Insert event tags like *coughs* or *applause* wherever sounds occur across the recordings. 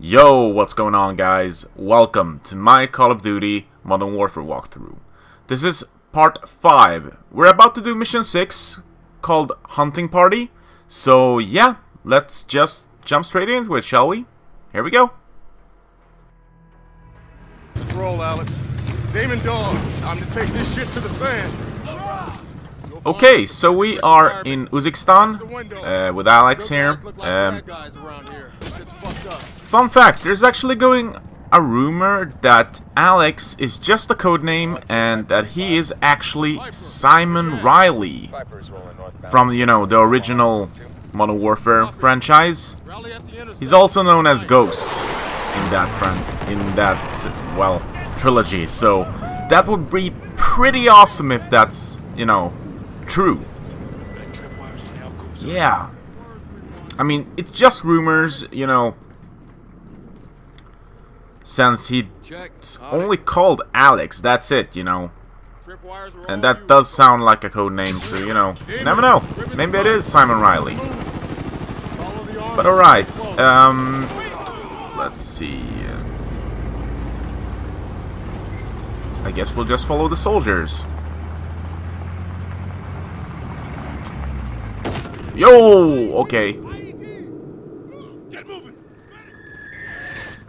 Yo, what's going on guys? Welcome to my Call of Duty Modern Warfare walkthrough. This is part 5. We're about to do mission 6 called Hunting Party. So yeah, let's just jump straight into it, shall we? Here we go. Let's roll, Alex. Demon Dog, time to take this shit to the fan. Okay, so we are in Uzbekistan uh, with Alex here. Um, fun fact, there's actually going a rumor that Alex is just a code name and that he is actually Simon Riley from, you know, the original Modern Warfare franchise. He's also known as Ghost in that in that well trilogy. So that would be pretty awesome if that's, you know, true. Yeah. I mean, it's just rumors, you know, since he's only called Alex, that's it, you know. And that does sound like a code name, so, you know, you never know. Maybe it is Simon Riley. But alright, um, let's see. I guess we'll just follow the soldiers. Yo! Okay.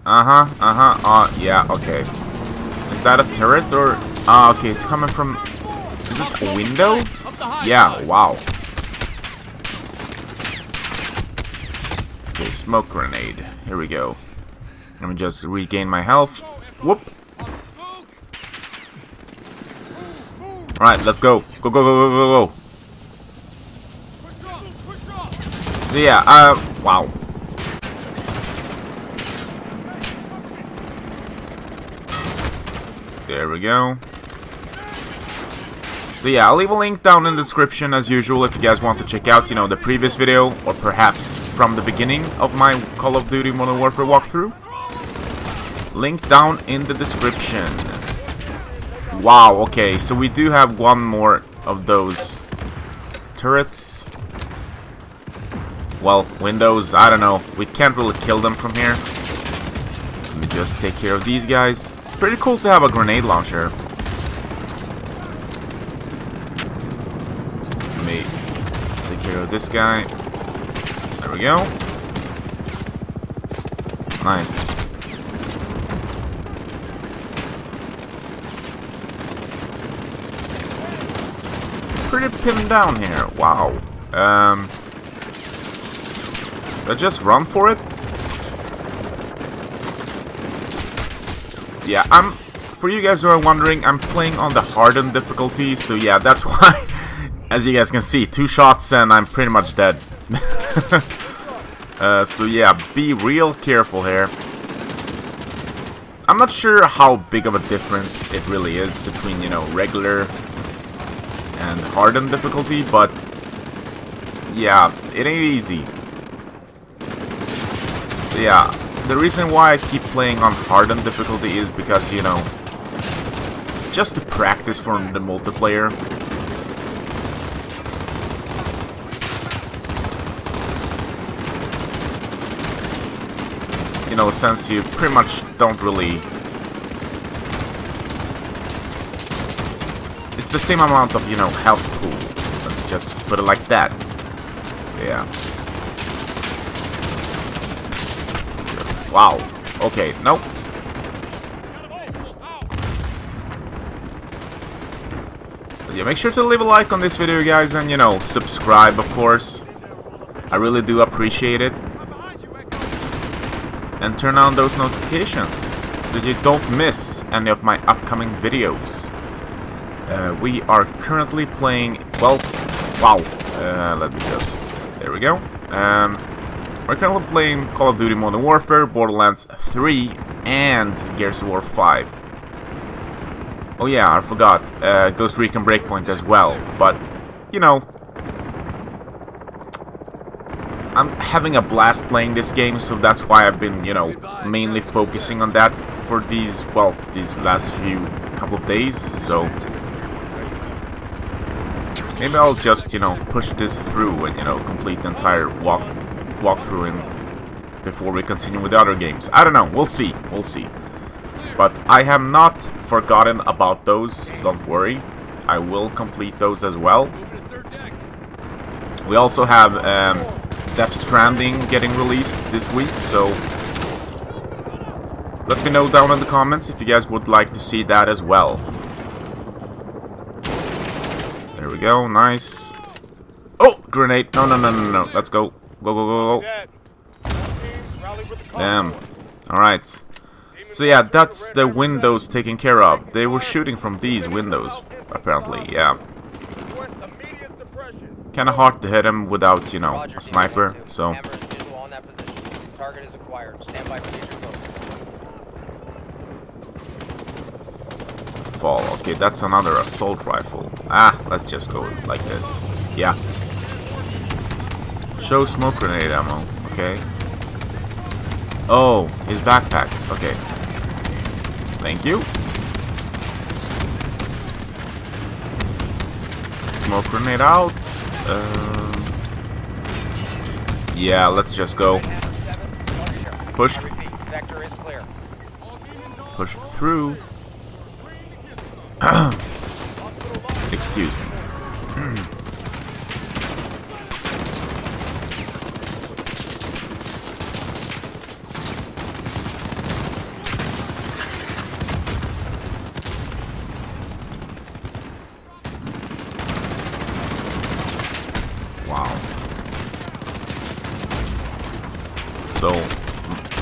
Uh-huh, uh-huh, uh, yeah, okay. Is that a turret or... Ah, uh, okay, it's coming from... Is it a window? Yeah, wow. Okay, smoke grenade. Here we go. Let me just regain my health. Whoop! Alright, let's go. Go, go, go, go, go, go. So yeah, uh, wow. There we go. So yeah, I'll leave a link down in the description as usual if you guys want to check out, you know, the previous video or perhaps from the beginning of my Call of Duty Modern Warfare walkthrough. Link down in the description. Wow, okay, so we do have one more of those turrets well, windows, I don't know. We can't really kill them from here. Let me just take care of these guys. Pretty cool to have a grenade launcher. Let me take care of this guy. There we go. Nice. Pretty pinned down here. Wow. Um, I just run for it? Yeah, I'm... For you guys who are wondering, I'm playing on the hardened difficulty, so yeah, that's *laughs* why... As you guys can see, two shots and I'm pretty much dead. *laughs* uh, so yeah, be real careful here. I'm not sure how big of a difference it really is between, you know, regular and hardened difficulty, but yeah, it ain't easy yeah, the reason why I keep playing on hardened difficulty is because, you know, just to practice for the multiplayer. You know, since you pretty much don't really... It's the same amount of, you know, health pool. Let's just put it like that. Yeah. Wow. Okay, nope. But yeah, make sure to leave a like on this video, guys, and, you know, subscribe, of course. I really do appreciate it. And turn on those notifications so that you don't miss any of my upcoming videos. Uh, we are currently playing, well, wow, uh, let me just, there we go. Um, we're currently playing Call of Duty Modern Warfare, Borderlands 3, and Gears of War 5. Oh yeah, I forgot, uh, Ghost Recon Breakpoint as well, but, you know, I'm having a blast playing this game, so that's why I've been, you know, mainly focusing on that for these, well, these last few couple of days, so... Maybe I'll just, you know, push this through and, you know, complete the entire walk walkthrough in before we continue with the other games. I don't know, we'll see, we'll see. But I have not forgotten about those, don't worry. I will complete those as well. We also have um, Death Stranding getting released this week, so let me know down in the comments if you guys would like to see that as well. There we go, nice. Oh, grenade. No, no, no, no, no. Let's go. Go, go, go, go. Damn. Alright. So yeah, that's the windows taken care of. They were shooting from these windows, apparently, yeah. Kinda hard to hit him without, you know, a sniper, so... Fall. Okay, that's another assault rifle. Ah, let's just go like this. Yeah. Show smoke grenade ammo. Okay. Oh, his backpack. Okay. Thank you. Smoke grenade out. Uh, yeah, let's just go. Push. Push through. *coughs* Excuse me. wow. So,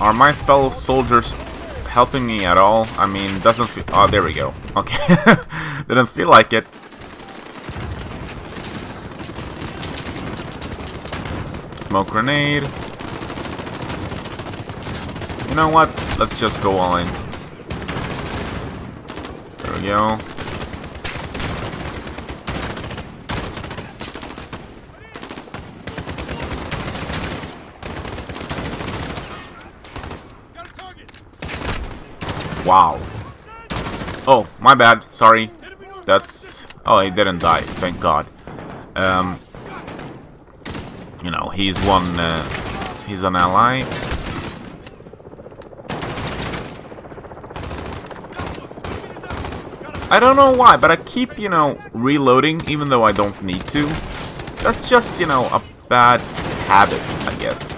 are my fellow soldiers helping me at all? I mean, doesn't feel... Oh, there we go. Okay. *laughs* Didn't feel like it. Smoke grenade. You know what? Let's just go all in. There we go. Wow. Oh, my bad. Sorry. That's... Oh, he didn't die. Thank God. Um... You know, he's one... Uh, he's an ally. I don't know why, but I keep, you know, reloading even though I don't need to. That's just, you know, a bad habit, I guess.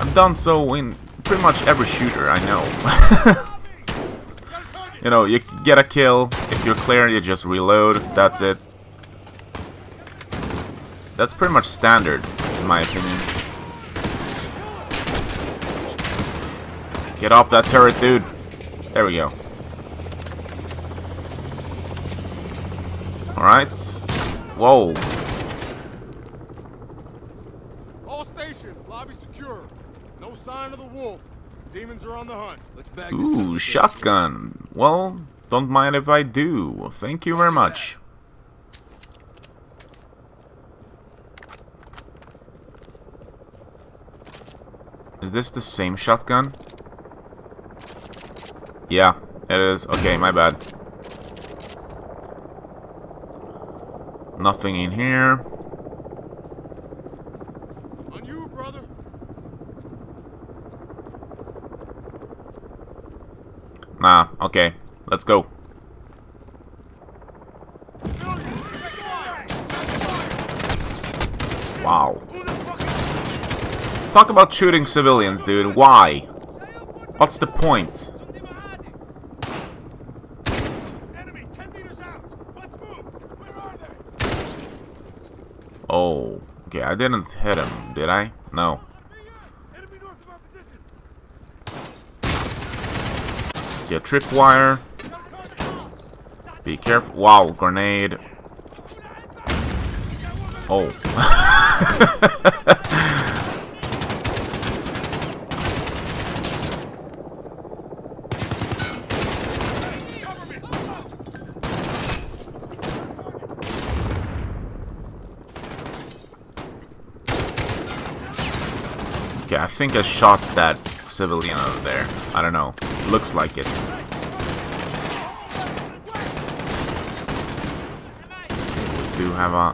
I've done so in pretty much every shooter I know. *laughs* you know, you get a kill, if you're clear, you just reload, that's it. That's pretty much standard, in my opinion. Get off that turret, dude. There we go. Alright. Whoa. All stations, lobby secure. No sign of the wolf. Demons are on the hunt. Let's bag this son of Ooh, a shotgun. Well, don't mind if I do. Thank you very much. Is this the same shotgun? Yeah, it is. Okay, my bad. Nothing in here. On you, brother. Nah, okay. Let's go. Wow. Talk about shooting civilians, dude. Why? What's the point? Enemy 10 meters out. Let's move. Where are they? Oh. Okay, I didn't hit him, did I? No. Enemy north of our position. Get tripwire. Be careful. Wow, grenade. Oh. *laughs* Okay, I think I shot that civilian over there. I don't know. Looks like it. We do have a...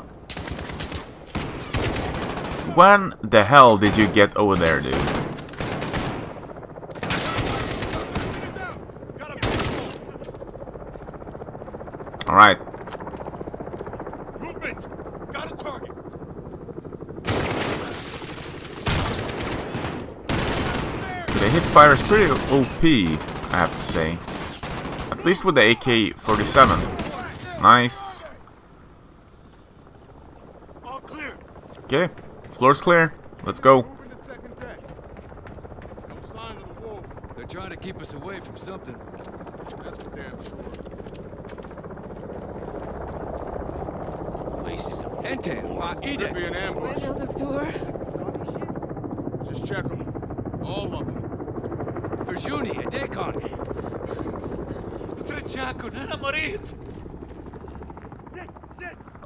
when the hell did you get over there, dude? Alright. Movement! Got a target! The hip fire is pretty OP, I have to say. At least with the AK-47. Nice. Okay, floor's clear. Let's go. Moving to second deck. No sign of the wolf. They're trying to keep us away from something. That's for damn sure. Ente, va Could be ide. an ambush. Just check them. All of them.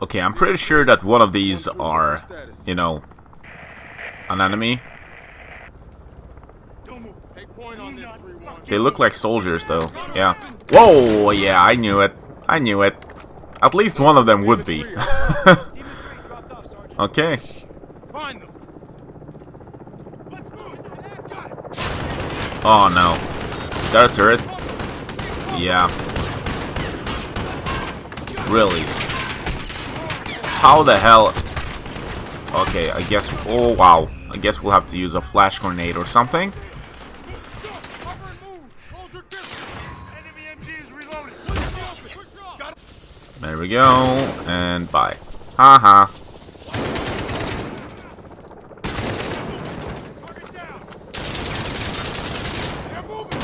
Okay, I'm pretty sure that one of these are, you know, an enemy. Don't move. Take point on this 3-1. They look like soldiers, though. Yeah. Whoa, yeah, I knew it. I knew it. At least one of them would be. *laughs* okay. Find them. Let's move. Got it. Oh, no. Is that a turret? Yeah. Really? How the hell? Okay, I guess... Oh, wow. I guess we'll have to use a flash grenade or something. There we go. And bye. Haha. Target down. They're moving.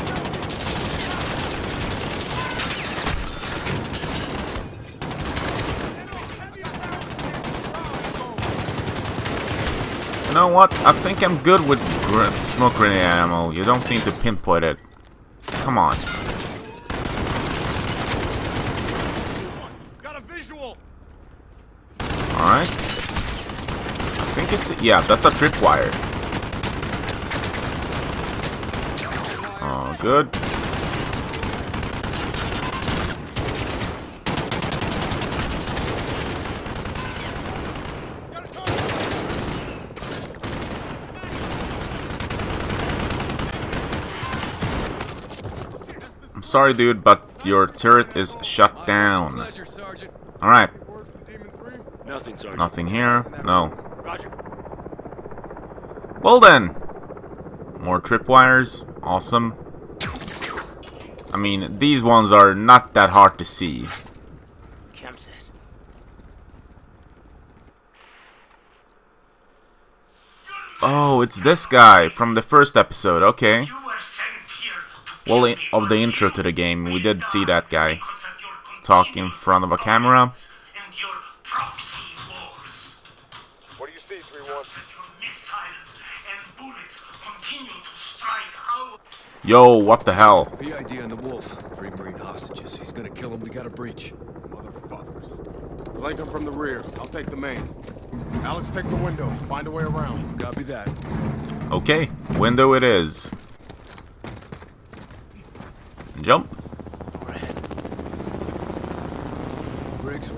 You know what? I think I'm good with gr smoke grenade ammo. You don't need to pinpoint it. Come on. Got a visual. Alright. I think it's... Yeah, that's a tripwire. Oh, good. I'm sorry, dude, but your turret is shut down. Alright. Word from Demon 3? Nothing, Sergeant. Nothing here. No. Roger. Well then. More tripwires. Awesome. I mean, these ones are not that hard to see. Cam. Oh, it's this guy from the first episode. Okay. Well, kill i- me of the intro to the game, we did see that guy because of your talk in front of a camera. And your proxy wars. What do you see, 3-1? Missiles and bullets continue to strike our Yo, what the hell? PID on the wolf. Three Marine hostages. He's gonna kill him. We got a breach. Motherfuckers. Flank them from the rear. I'll take the main. Alex, take the window. Find a way around. Copy that. Okay, window it is. Jump.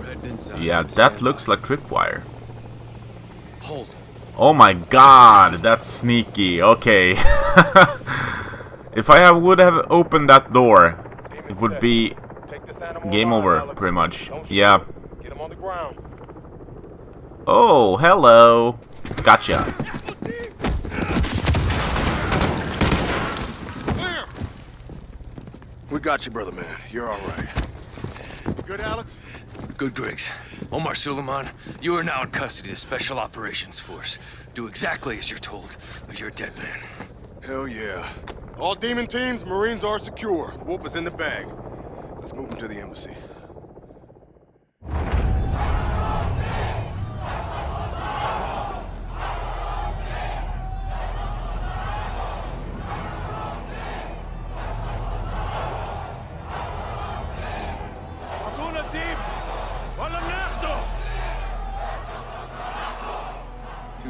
Heading inside. Yeah, that looks like tripwire. Hold. Oh my god, that's sneaky. Okay. *laughs* if I would have opened that door, it would be game over, pretty much. Yeah. Get him on the ground. Oh, hello. Gotcha. Clear! We got you, brother man. You're all right. You good, Alex? Good, Griggs. Omar Sulaman, you are now in custody of Special Operations Force. Do exactly as you're told, or you're a dead man. Hell yeah. All demon teams, Marines are secure. Wolf is in the bag. Let's move him to the embassy.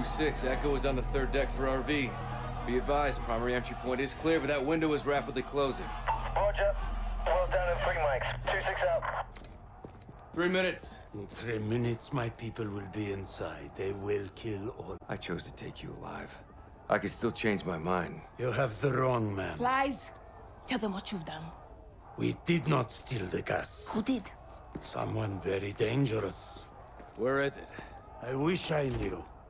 Two six. Echo is on the third deck for RV. Be advised, primary entry point is clear, but that window is rapidly closing. Roger. Well done in three mics. Two six out. Three minutes. In three minutes, my people will be inside. They will kill all. I chose to take you alive. I could still change my mind. You have the wrong man. Lies. Tell them what you've done. We did not steal the gas. Who did? Someone very dangerous. Where is it? I wish I knew.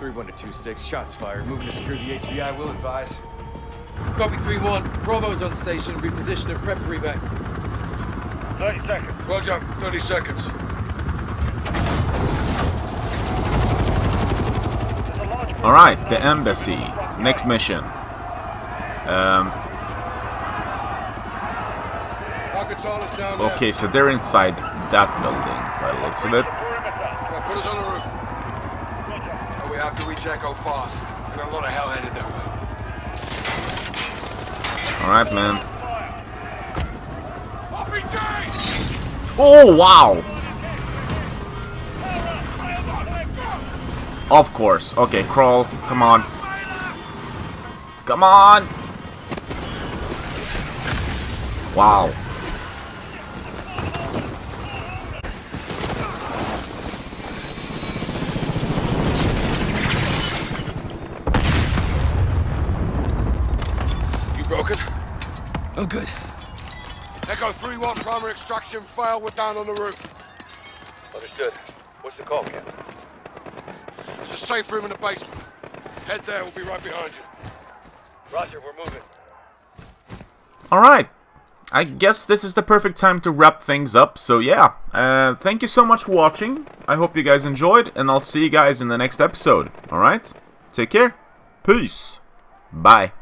3-1-2-6, shots fired. Moving to secure the HVI, will advise. Copy 3-1. Bravo's on station. Reposition and prep for evac. 30 seconds. Roger, 30 seconds. Alright, the embassy. Next mission. Um, Al-Qatala's down there. okay, so they're inside that building, by the looks of it. Now put us on the roof. And we have to reach Echo fast. And a lot of hell headed that way. Alright, man. Oh, wow! Of course. Okay, crawl. Come on. Come on! Wow. 031 primary extraction failed. We're down on the roof. Understood. What's the call, Captain? There's a safe room in the basement. Head there. We'll be right behind you. Roger. We're moving. All right. I guess this is the perfect time to wrap things up, so yeah, uh, thank you so much for watching, I hope you guys enjoyed, and I'll see you guys in the next episode, alright? Take care, peace, bye.